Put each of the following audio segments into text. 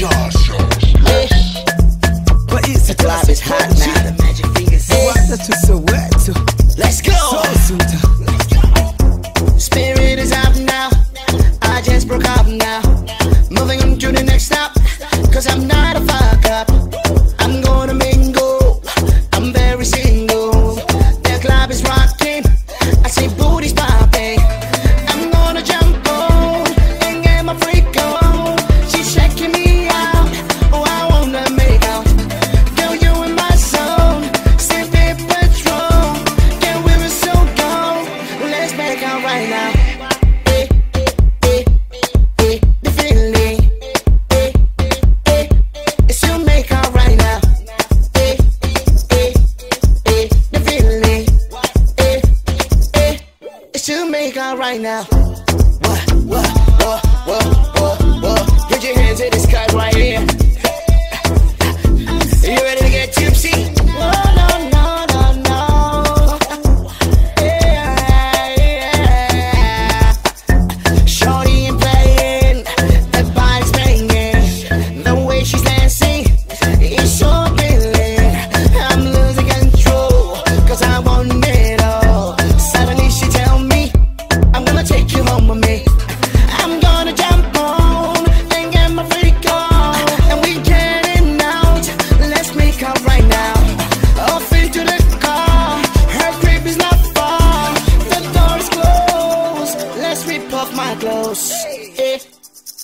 Cause it Josh. Hey, But it's the club is hot now. The magic fingers. Water to Soweto. Let's go. So Spirit is up now. I just broke up now. Moving on to the next stop. Cause I'm not a fuck up. I'm gonna mingle. I'm very single. The club is rocking. I see booties popping. It's you make out right now. What, what, what, what, what, what? Get your hands in the sky right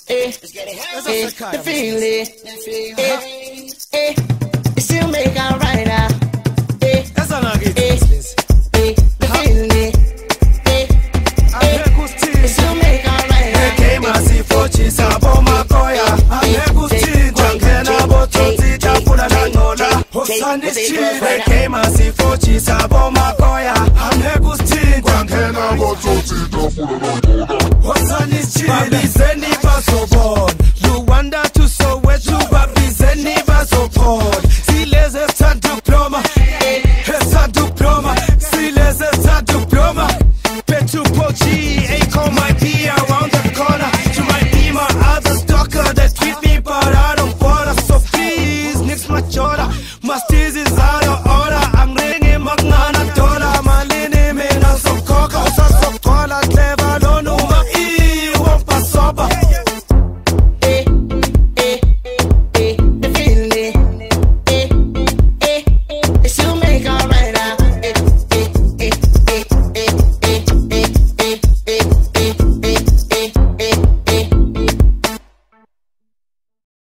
eh, eh, the feeling. Eh, eh, it's you make out hosanichirekemasifochi sabomakoya hamekusitintankenangotsotsidapulaa hosanichibabizeni pasobona